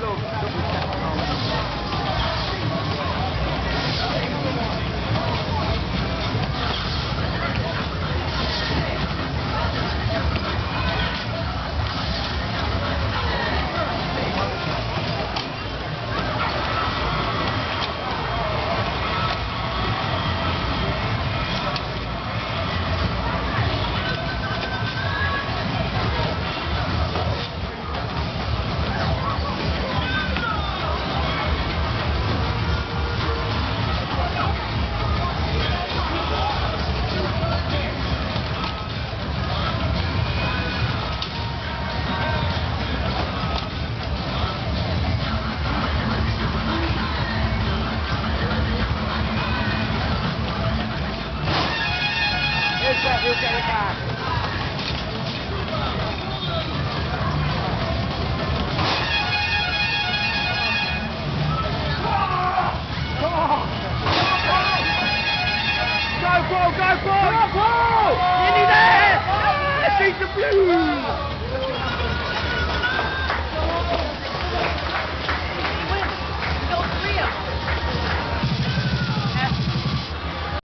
Go, Paul! viu que ele tá. Gol, gol, gol! Gol, gol! Menina!